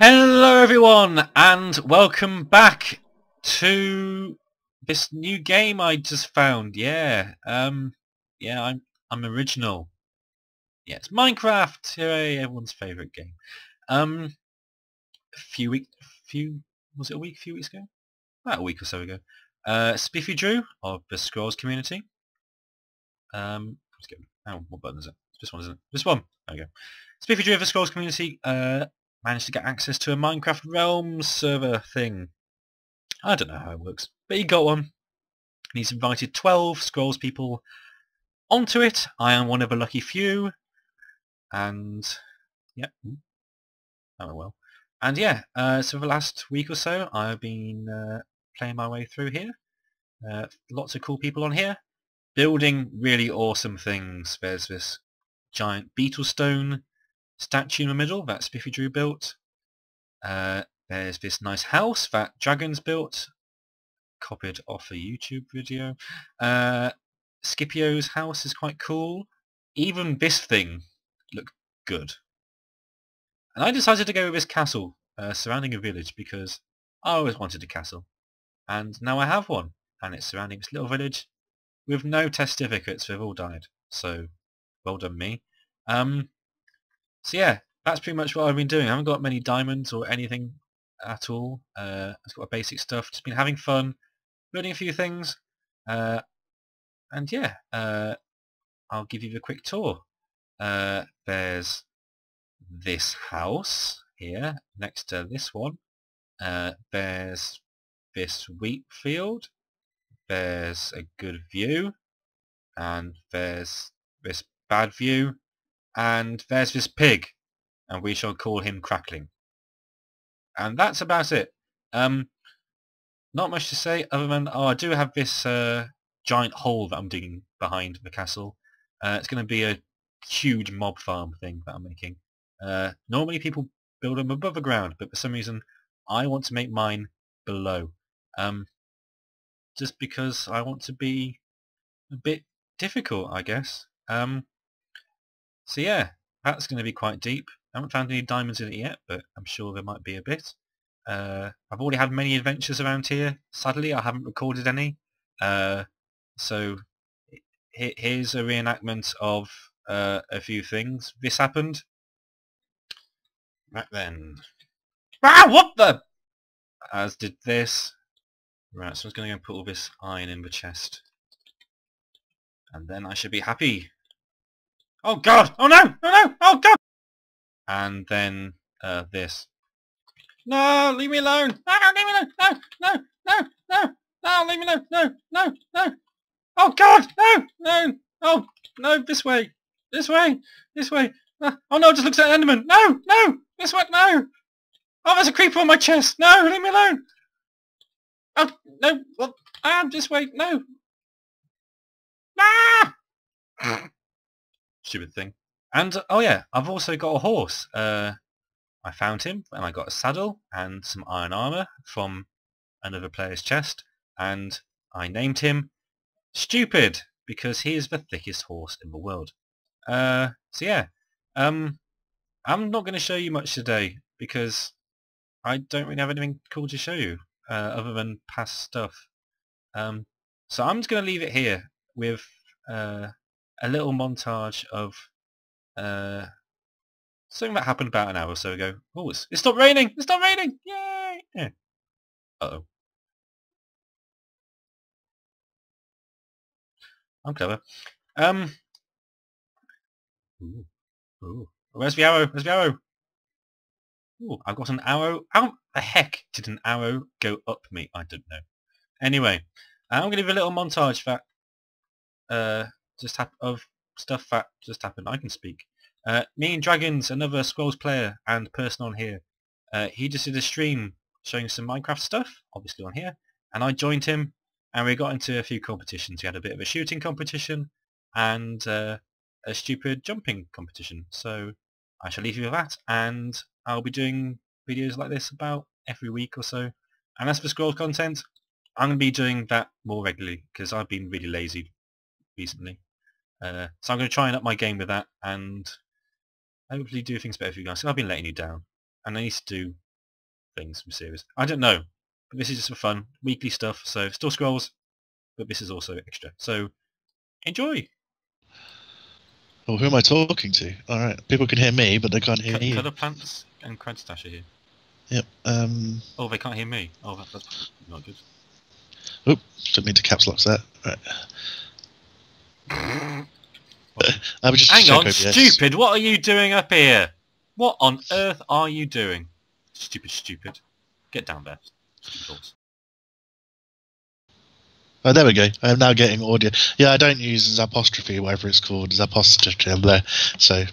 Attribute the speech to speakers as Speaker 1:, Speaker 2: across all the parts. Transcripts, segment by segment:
Speaker 1: Hello everyone and welcome back to this new game I just found. Yeah, um, yeah, I'm I'm original. Yeah, it's Minecraft. Hooray! Everyone's favourite game. Um, a few week, few was it a week, a few weeks ago? About a week or so ago. Uh, Spiffy Drew of the Scrolls community. Um, let's. Oh, what button is it? This one, isn't it? This one. There we go. Spiffy Drew of the Scrolls community. Uh, managed to get access to a Minecraft Realms server thing. I don't know how it works, but he got one. And he's invited 12 Scrolls people onto it. I am one of a lucky few. And, yeah. Oh well. And yeah, uh, so for the last week or so, I've been uh, playing my way through here. Uh, lots of cool people on here. Building really awesome things. There's this giant beetle stone statue in the middle that Spiffy Drew built. Uh, there's this nice house that Dragon's built, copied off a YouTube video. Uh, Scipio's house is quite cool. Even this thing looked good. And I decided to go with this castle uh, surrounding a village because I always wanted a castle. And now I have one. And it's surrounding this little village with no testificates. They've all died. So, well done me. Um, so yeah, that's pretty much what I've been doing. I haven't got many diamonds or anything at all. Uh, I've got basic stuff. Just been having fun, building a few things. Uh, and yeah, uh, I'll give you the quick tour. Uh, there's this house here next to this one. Uh, there's this wheat field. There's a good view. And there's this bad view and there's this pig, and we shall call him Crackling. And that's about it. Um, not much to say other than, oh, I do have this uh, giant hole that I'm digging behind the castle. Uh, it's going to be a huge mob farm thing that I'm making. Uh, normally people build them above the ground, but for some reason I want to make mine below. Um, just because I want to be a bit difficult, I guess. Um, so yeah, that's going to be quite deep. I haven't found any diamonds in it yet, but I'm sure there might be a bit. Uh, I've already had many adventures around here. Sadly, I haven't recorded any. Uh, so here's a reenactment of uh, a few things. This happened. Back then. Ah, what the? As did this. Right, so I'm going to go put all this iron in the chest. And then I should be happy. Oh god! Oh no! Oh no! Oh god! And then uh, this. No! Leave me alone! No! Leave me alone! No! No! No! No! No! Leave me alone! No! No! No! Oh god! No! No! Oh no! This way! This way! This way! Uh, oh no! It just looks like an Enderman! No! No! This way! No! Oh, there's a creeper on my chest! No! Leave me alone! Oh no! Well, ah, this way! No! Ah! Stupid thing. And oh yeah, I've also got a horse. Uh, I found him and I got a saddle and some iron armor from another player's chest, and I named him Stupid because he is the thickest horse in the world. Uh, so yeah, um, I'm not going to show you much today because I don't really have anything cool to show you uh, other than past stuff. Um, so I'm just going to leave it here with uh, a little montage of uh, something that happened about an hour or so ago. Oh, it's, it stopped raining! It stopped raining! Yay! Yeah. Uh-oh. I'm clever. Um. Ooh. Ooh. Where's the arrow? Where's the arrow? Ooh, I've got an arrow. How the heck did an arrow go up me? I don't know. Anyway, I'm going to give a little montage that uh, just hap- of stuff that just happened. I can speak. Uh, me and Dragons, another Scrolls player and person on here, uh, he just did a stream showing some Minecraft stuff, obviously on here, and I joined him, and we got into a few competitions. We had a bit of a shooting competition and uh, a stupid jumping competition. So I shall leave you with that, and I'll be doing videos like this about every week or so. And as for Scrolls content, I'm going to be doing that more regularly because I've been really lazy recently. Uh, so I'm going to try and up my game with that and hopefully do things better for you guys. I've been letting you down and I need to do things from series. I don't know, but this is just for fun, weekly stuff. So still scrolls, but this is also extra. So enjoy.
Speaker 2: Oh, who am I talking to? All right, people can hear me, but they can't hear
Speaker 1: C-
Speaker 2: you.
Speaker 1: Colour plants and Cranstash are here.
Speaker 2: Yep. Um.
Speaker 1: Oh, they can't hear me. Oh, that, that's not good.
Speaker 2: Oop. Didn't mean to caps lock that. Right. I was just
Speaker 1: Hang on,
Speaker 2: OBS.
Speaker 1: stupid! What are you doing up here? What on earth are you doing? Stupid, stupid. Get down there.
Speaker 2: Oh, there we go. I am now getting audio. Yeah, I don't use apostrophe, whatever it's called, apostrophe there. So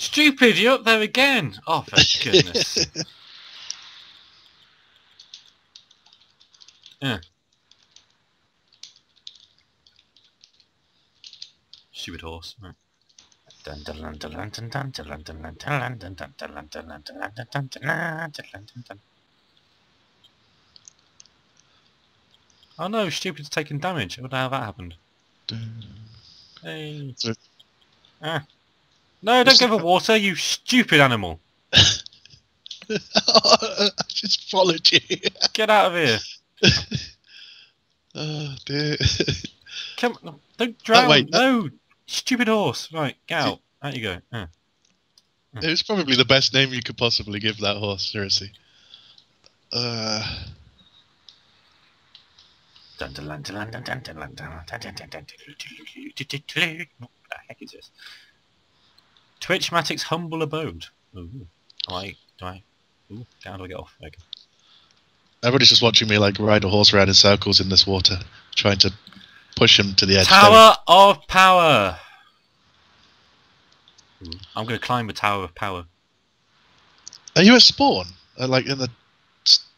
Speaker 1: Stupid, you're up there again! Oh, for goodness. yeah. Dun dun dun. Oh no, stupid's taking damage. I wonder how that happened. Hey. Ah. No, don't go for water, you stupid animal.
Speaker 2: I just followed you.
Speaker 1: Get out of here.
Speaker 2: oh dear.
Speaker 1: Come on, don't drown.
Speaker 2: Oh, wait,
Speaker 1: No, Stupid horse. Right, get out. Out you go.
Speaker 2: It was probably the best name you could possibly give that horse, seriously. Uh...
Speaker 1: What the heck is this? Twitchmatic's humble abode. Ooh. Am I? Do I? Ooh, how do I get off? Okay.
Speaker 2: Everybody's just watching me like ride a horse around in circles in this water, trying to push him to the edge.
Speaker 1: Tower of Power. I'm going to climb the Tower of Power.
Speaker 2: Are you at spawn? Uh, like in the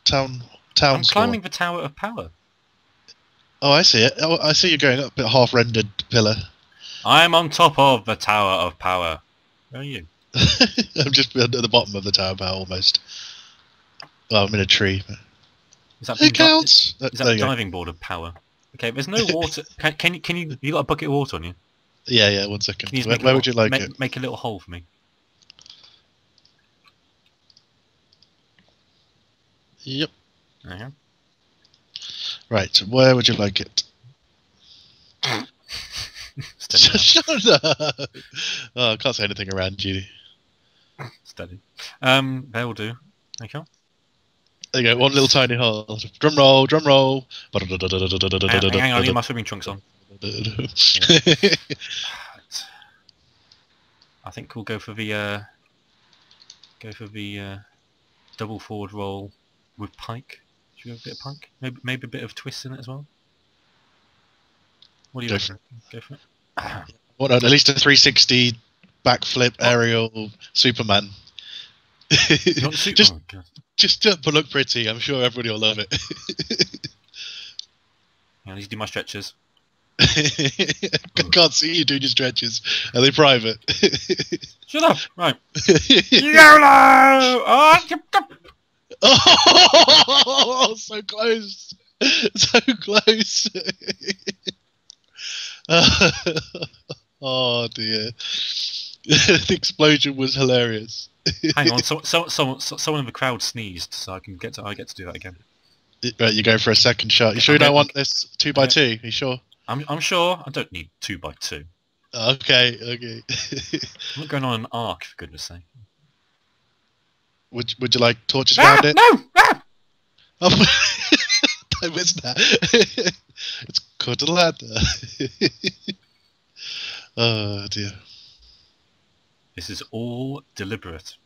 Speaker 2: town town
Speaker 1: I'm
Speaker 2: spawn?
Speaker 1: climbing the Tower of Power.
Speaker 2: Oh, I see it. Oh, I see you going up a half rendered pillar.
Speaker 1: I'm on top of the Tower of Power. Where are you?
Speaker 2: I'm just at the bottom of the tower of power almost. Well, I'm in a tree.
Speaker 1: Is that,
Speaker 2: It counts. Uh,
Speaker 1: is that
Speaker 2: there you go.
Speaker 1: diving board of power? Okay, there's no water. Can, can you? Can you? You got a bucket of water on you?
Speaker 2: Yeah, yeah. One second.
Speaker 1: Can you just
Speaker 2: Where, where
Speaker 1: little-
Speaker 2: would you like
Speaker 1: make,
Speaker 2: it?
Speaker 1: Make a little hole for me.
Speaker 2: Yep.
Speaker 1: Go.
Speaker 2: Right. Where would you like it? Shut up. Oh, I can't say anything around you.
Speaker 1: Steady. Um, there will do. Thank you.
Speaker 2: There you go. One little tiny hole. Drum roll. Drum roll.
Speaker 1: Hang, hang on, I need my swimming trunks on. I think we'll go for the uh, go for the uh, double forward roll with pike. Should we have a bit of pike? Maybe maybe a bit of twist in it as well. What do you
Speaker 2: Go
Speaker 1: reckon? Go for it.
Speaker 2: What? At least a 360 backflip aerial Superman.
Speaker 1: want
Speaker 2: just,
Speaker 1: Oh,
Speaker 2: Just to look pretty. I'm sure everybody will love it.
Speaker 1: I need to do my stretches.
Speaker 2: I can't see you doing your stretches. Are they private?
Speaker 1: Shut up! Right. YOLO! Oh,
Speaker 2: oh, so close. So close. oh dear. the explosion was hilarious.
Speaker 1: Hang on, so, so, so, so, someone in the crowd sneezed, so I can get to I get to do that again.
Speaker 2: Right, you're going for a second shot. You sure you don't want this two by two? You sure?
Speaker 1: I'm I'm sure I don't need two by two.
Speaker 2: Okay, okay.
Speaker 1: I'm not going on an arc for goodness sake.
Speaker 2: would Would you like torches
Speaker 1: Ah,
Speaker 2: around it?
Speaker 1: no! Ah!
Speaker 2: Oh, I missed that. it's called a ladder. oh dear.
Speaker 1: This is all deliberate.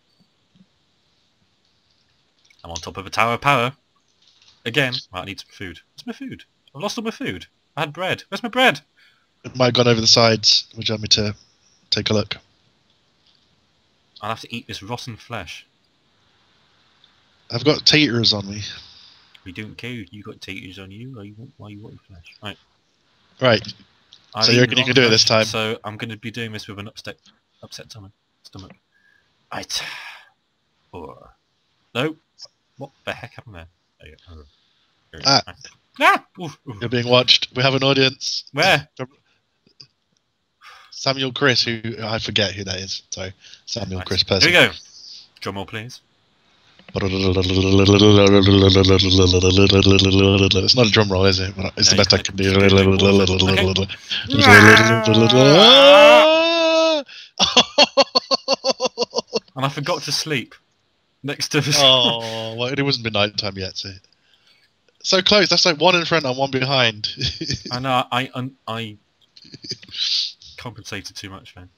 Speaker 1: I'm on top of a tower of power. Again. Right, I need some food. Where's my food? I've lost all my food. I had bread. Where's my bread?
Speaker 2: It might have gone over the sides. Would you like me to take a look?
Speaker 1: I'll have to eat this rotten flesh.
Speaker 2: I've got taters on me.
Speaker 1: We don't care. You got taters on you. Or you want, why you want flesh? Right.
Speaker 2: Right.
Speaker 1: I've
Speaker 2: So you reckon you can do it this time?
Speaker 1: So I'm going to be doing this with an upset, upset stomach. Stomach. Right. Four. No. What the heck happened there? There you. Oh.
Speaker 2: Ah.
Speaker 1: Ah! Oof, oof.
Speaker 2: You're being watched. We have an audience.
Speaker 1: Where?
Speaker 2: Samuel Chris, who I forget who that is. So Samuel. Chris
Speaker 1: Here
Speaker 2: person.
Speaker 1: we go. Drum roll, please.
Speaker 2: It's not a drum roll, is it? It's the best I can do.
Speaker 1: And I forgot to sleep next to.
Speaker 2: oh, well, it wasn't been night time yet. So. so close. That's like one in front and one behind.
Speaker 1: I know. I I, I compensated too much, man.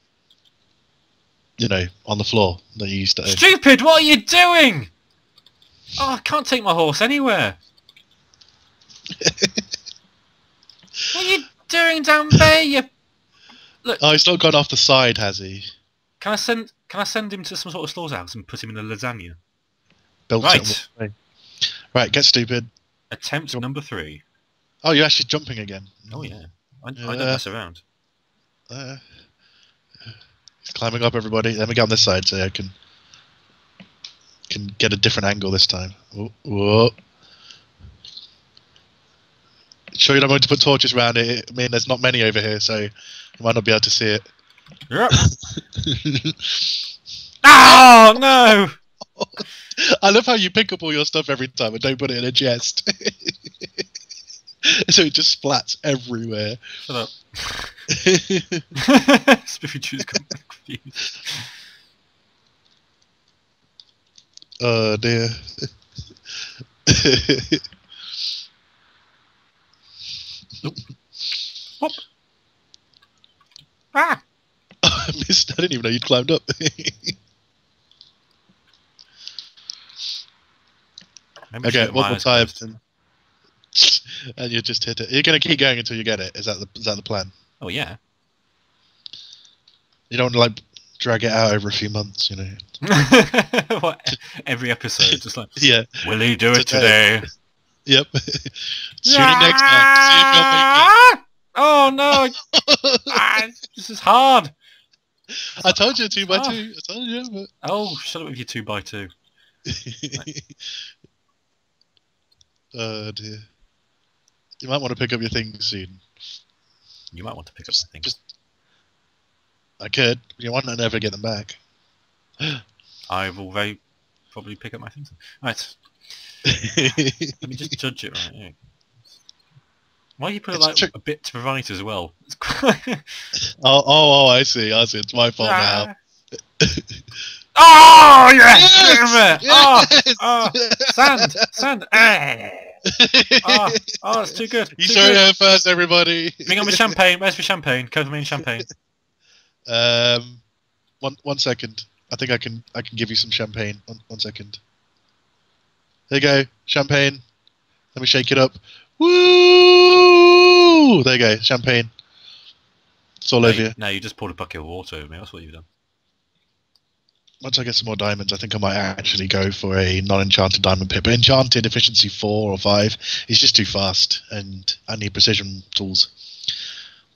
Speaker 2: you know, on the floor that you used to own.
Speaker 1: Stupid! What are you doing? Oh, I can't take my horse anywhere. what are you doing down there? You look.
Speaker 2: Oh, he's not gone off the side, has he?
Speaker 1: can I send can I send him to some sort of slaughterhouse and put him in a lasagna?
Speaker 2: Built
Speaker 1: Right.
Speaker 2: Right, get stupid.
Speaker 1: Attempt number three.
Speaker 2: Oh, you're actually jumping again.
Speaker 1: Oh yeah, I, I don't mess around.
Speaker 2: Uh, he's climbing up, everybody. Let me get on this side so I can can get a different angle this time. Whoa. Whoa. Sure you don't want to put torches around it? I mean, there's not many over here, so you might not be able to see it.
Speaker 1: Yep. oh no!
Speaker 2: I love how you pick up all your stuff every time and don't put it in a chest. so it just splats everywhere.
Speaker 1: Shut up. Spiffy Chew's come confused.
Speaker 2: oh dear. nope.
Speaker 1: Whoop. Ah!
Speaker 2: I missed. I didn't even know you'd climbed up.
Speaker 1: Maybe I should
Speaker 2: okay, one more time, and, and you just hit it. You're gonna keep going until you get it. Is that the is that the plan?
Speaker 1: Oh yeah.
Speaker 2: You don't like drag it out over a few months, you know?
Speaker 1: what? Every episode, just like,
Speaker 2: Yeah.
Speaker 1: will he do it
Speaker 2: Today.
Speaker 1: today?
Speaker 2: Yep. Tune in next time. See
Speaker 1: Ah! Oh no! Ah, this is hard.
Speaker 2: if you'll make it. I told you two by
Speaker 1: Ah.
Speaker 2: two. I told you,
Speaker 1: Oh, shut up with your two by two.
Speaker 2: but. oh dear. You might want to pick up your things soon.
Speaker 1: You might want to pick up
Speaker 2: Just,
Speaker 1: things.
Speaker 2: just I could. You might not never get them back.
Speaker 1: I will very probably pick up my things. Right, let me just judge it right. here. Why do you put it like
Speaker 2: trick-
Speaker 1: a bit to the right as well?
Speaker 2: Oh, oh, oh, I see. I see. It's my fault ah. now.
Speaker 1: oh yes!
Speaker 2: Yes!
Speaker 1: It! Oh,
Speaker 2: Yes!
Speaker 1: oh, sand, sand. Eh. Ah. Oh, oh, it's too good.
Speaker 2: you
Speaker 1: too
Speaker 2: saw it
Speaker 1: good.
Speaker 2: first, everybody.
Speaker 1: Bring on the champagne. Where's the champagne? Cover me in champagne.
Speaker 2: Um, one one second. I think I can I can give you some champagne. One one second. There you go, champagne. Let me shake it up. Woo! There you go, champagne. It's all
Speaker 1: No,
Speaker 2: over
Speaker 1: you, no, you just poured a bucket of water over me. That's what you've done.
Speaker 2: Once I get some more diamonds, I think I might actually go for a non-enchanted diamond pit. But enchanted efficiency four or five is just too fast, and I need precision tools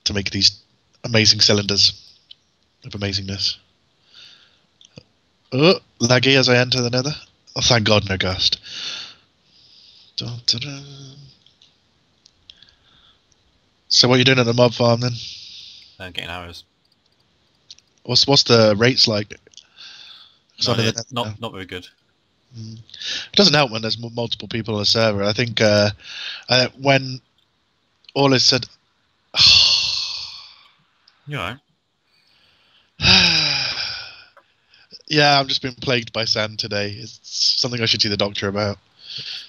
Speaker 2: to make these amazing cylinders of amazingness. Oh, laggy as I enter the nether. Oh, thank God, no ghast. Dun, dun, dun. So, what are you doing at the mob farm then?
Speaker 1: Uh, getting arrows.
Speaker 2: What's what's the rates like?
Speaker 1: No,
Speaker 2: I'm in the
Speaker 1: it's
Speaker 2: nether now.
Speaker 1: not not very good.
Speaker 2: Mm. It doesn't help when there's m- multiple people on a server. I think uh, uh, when all is said,
Speaker 1: You alright?
Speaker 2: yeah, I'm just being plagued by sand today. It's something I should see the doctor about.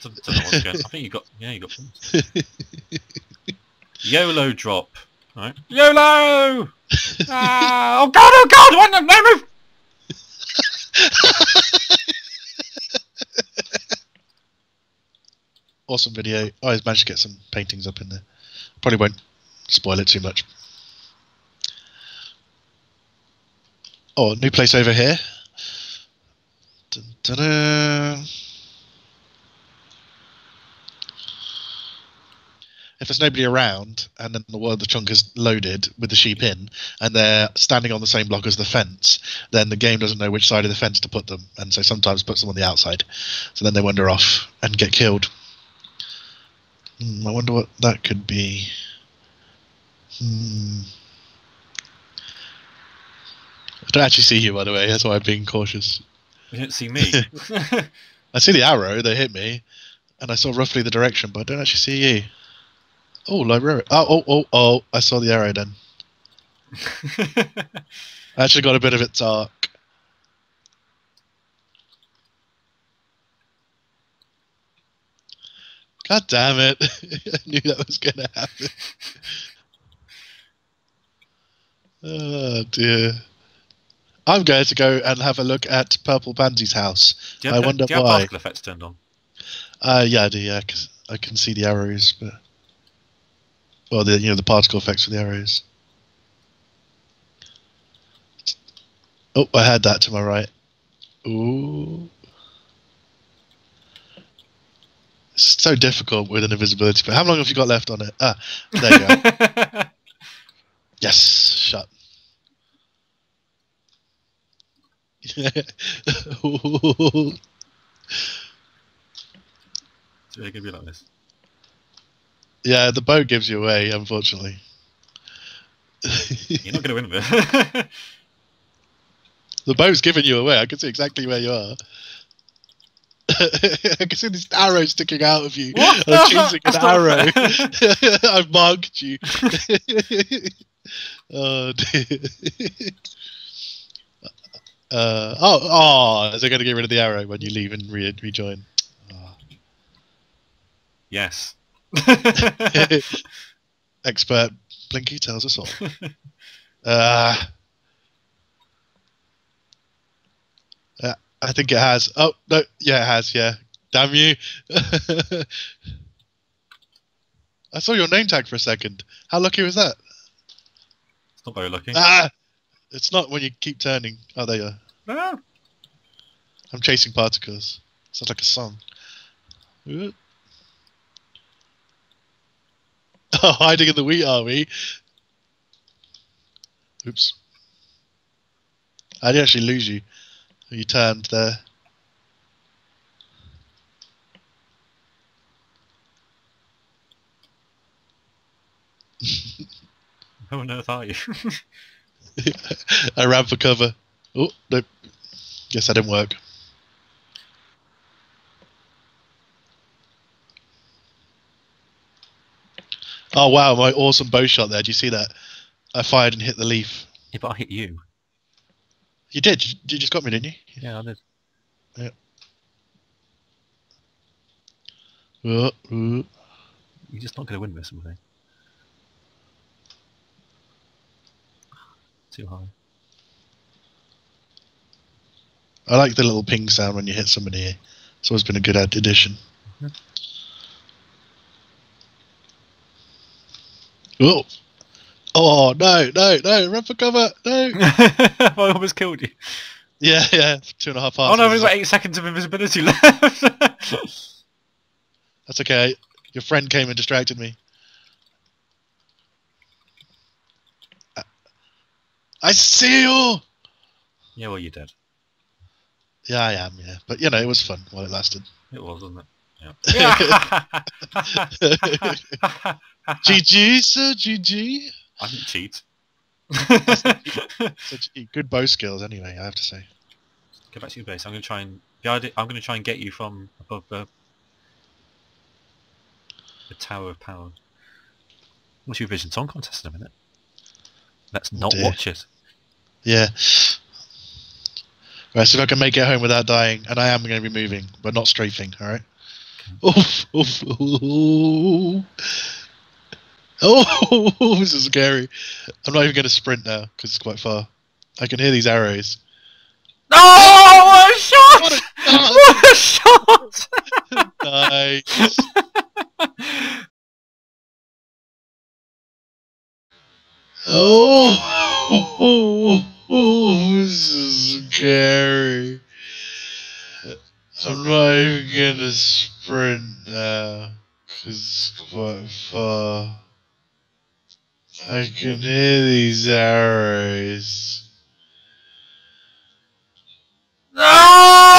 Speaker 1: Don't, don't know what's going. I think you got yeah, you got. YOLO drop. Alright. YOLO! Ah, oh god! Oh god! What? No, no, move!
Speaker 2: awesome video. Oh, I managed to get some paintings up in there. Probably won't spoil it too much. Oh, new place over here. Dun, dun, dun. If there's nobody around, and then the world the chunk is loaded with the sheep in, and they're standing on the same block as the fence, then the game doesn't know which side of the fence to put them, and so sometimes puts them on the outside. So then they wander off and get killed. Hmm, I wonder what that could be. Hmm. I don't actually see you, by the way. That's why I'm being cautious.
Speaker 1: You don't see me.
Speaker 2: I see the arrow. They hit me, and I saw roughly the direction, but I don't actually see you. Oh, library. Oh, oh, oh, oh! I saw the arrow then. I actually got a bit of its arc. God damn it! I knew that was going to happen. Oh dear. I'm going to go and have a look at Purple Pansy's house.
Speaker 1: do you have,
Speaker 2: I wonder
Speaker 1: do you have
Speaker 2: why.
Speaker 1: particle effects turned on?
Speaker 2: Uh, yeah, I do. Yeah, 'cause I can see the arrows, but well, the you know the particle effects for the arrows. Oh, I had that to my right. Ooh. It's so difficult with an invisibility. But how long have you got left on it? Ah, there you go. yes, shut. Ooh.
Speaker 1: It's really gonna be like this.
Speaker 2: Yeah, the boat gives you away, unfortunately.
Speaker 1: You're not gonna win with it.
Speaker 2: The boat's giving you away. I can see exactly where you are. I can see this arrow sticking out of you.
Speaker 1: What?
Speaker 2: I'm choosing an arrow. I've marked you. oh dear. Uh, oh, oh, they're going to get rid of the arrow when you leave and re- rejoin. Oh.
Speaker 1: yes.
Speaker 2: Expert Blinky tells us all. Uh, uh, I think it has. Oh no, yeah, it has. Yeah, damn you! I saw your name tag for a second. How lucky was that?
Speaker 1: It's not very lucky.
Speaker 2: Ah, it's not when you keep turning. Oh, there you are.
Speaker 1: No.
Speaker 2: I'm chasing particles. Sounds like a song. Ooh. Oh, hiding in the wheat, are we? Oops. I did actually lose you. You turned there.
Speaker 1: Who on earth are you?
Speaker 2: I ran for cover. Oh, nope. Guess that didn't work. Oh wow, my awesome bow shot there. Do you see that? I fired and hit the leaf.
Speaker 1: yeah, but I hit you.
Speaker 2: You did. You, just got me, didn't you?
Speaker 1: Yeah, I did.
Speaker 2: Uh, uh.
Speaker 1: You're just not gonna win this, think. Too high.
Speaker 2: I like the little ping sound when you hit somebody. It's always been a good add- addition.
Speaker 1: Mhm.
Speaker 2: Oh, oh no, no, no! Run for cover! No.
Speaker 1: I almost killed you.
Speaker 2: yeah, yeah. Two and a half hours.
Speaker 1: Oh no, we've got eight seconds of invisibility left.
Speaker 2: That's okay. Your friend came and distracted me. I- I see you.
Speaker 1: yeah, well, you're dead.
Speaker 2: Yeah, I am. Yeah, but you know, it was fun while it lasted.
Speaker 1: It was, wasn't it? Yeah.
Speaker 2: GG, sir. GG.
Speaker 1: I didn't cheat.
Speaker 2: Such good bow skills, anyway. I have to say.
Speaker 1: Go back to your base. I'm going to try and the idea, I'm going to try and get you from above the the tower of power. What's your vision song contest in a minute? Let's oh, not
Speaker 2: dear.
Speaker 1: watch it.
Speaker 2: Yeah. Right, so if I can make it home without dying, and I am going to be moving, but not strafing, alright? Oof, oof, ooh. Oh, this is scary. I'm not even going to sprint now, because it's quite far. I can hear these arrows.
Speaker 1: No! What a shot!
Speaker 2: What a
Speaker 1: What a shot!
Speaker 2: Nice. Oh, oh, oh, this is scary. I'm not even gonna sprint now, 'cause quite far. I can hear these arrows.
Speaker 1: no!